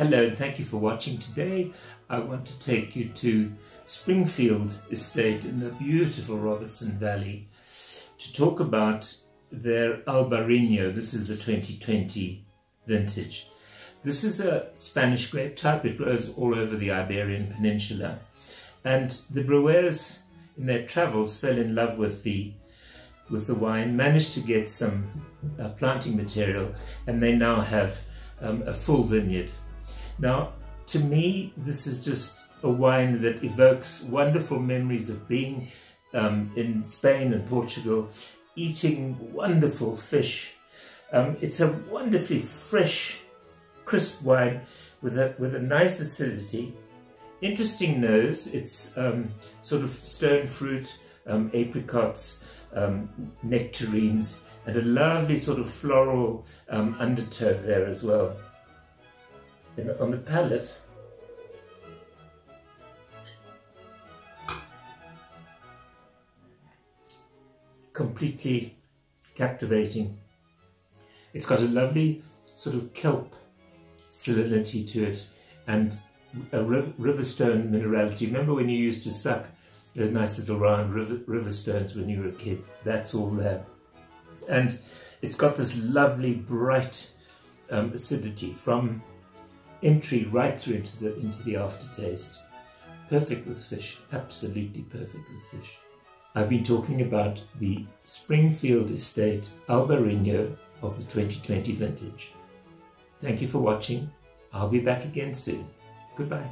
Hello and thank you for watching. Today I want to take you to Springfield Estate in the beautiful Robertson Valley to talk about their Albarino. This is the 2020 vintage. This is a Spanish grape type. It grows all over the Iberian Peninsula. And the Bruwers in their travels fell in love with the with the wine, managed to get some uh, planting material, and they now have um, a full vineyard. Now, to me, this is just a wine that evokes wonderful memories of being um, in Spain and Portugal, eating wonderful fish. Um, it's a wonderfully fresh, crisp wine with a, with a nice acidity. Interesting nose, it's um, sort of stone fruit, um, apricots, um, nectarines, and a lovely sort of floral um, undertone there as well. And on the palate, completely captivating. It's got a lovely sort of kelp salinity to it and a river stone minerality. Remember when you used to suck those nice little round river, river stones when you were a kid? That's all there. And it's got this lovely bright um, acidity from entry right through into the, into the aftertaste. Perfect with fish, absolutely perfect with fish. I've been talking about the Springfield Estate Albarino of the 2020 vintage. Thank you for watching. I'll be back again soon. Goodbye.